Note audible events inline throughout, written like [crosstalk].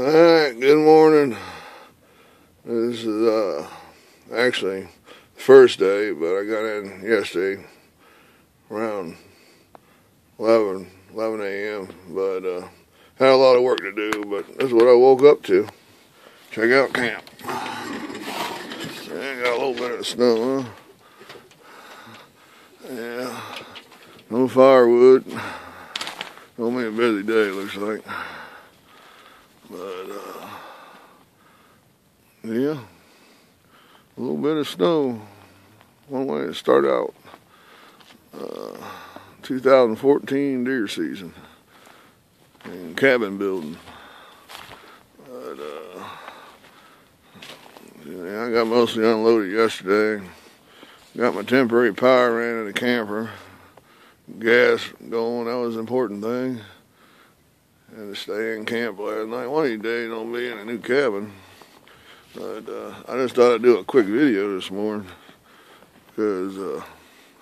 All right, good morning. This is uh, actually the first day, but I got in yesterday around 11, 11 a.m. But uh, had a lot of work to do, but this is what I woke up to. Check out camp. Yeah, got a little bit of snow, huh? Yeah, no firewood. Be a busy day, looks like. But, uh, yeah, a little bit of snow. One way to start out. Uh, 2014 deer season and cabin building. But, uh, yeah, I got mostly unloaded yesterday. Got my temporary power ran in the camper. Gas going, that was an important thing. To stay in camp last night. One of these days I'll be in a new cabin. But uh, I just thought I'd do a quick video this morning because uh,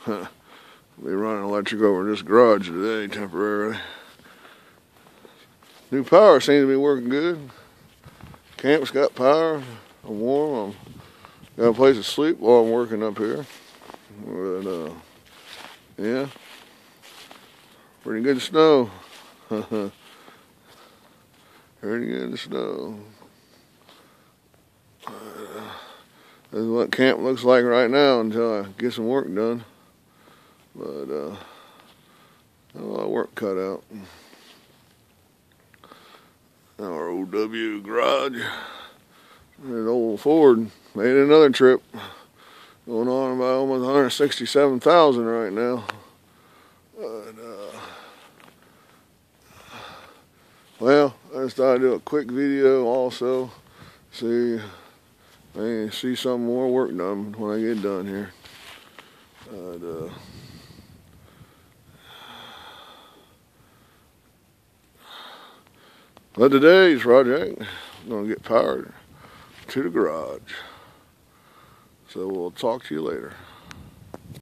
I'll [laughs] be running electric over this garage today temporarily. New power seems to be working good. Camp's got power. I'm warm. I'm got a place to sleep while I'm working up here. But uh, yeah, pretty good snow. [laughs] pretty good snow. Uh, this is what camp looks like right now until I get some work done. But uh, a lot of work cut out. Our OW garage. That old Ford made another trip. Going on about almost 167,000 right now. But, uh, well, I just thought I'd do a quick video also. See, I see some more work done when I get done here. But, uh, but today's project, I'm gonna get powered to the garage. So we'll talk to you later.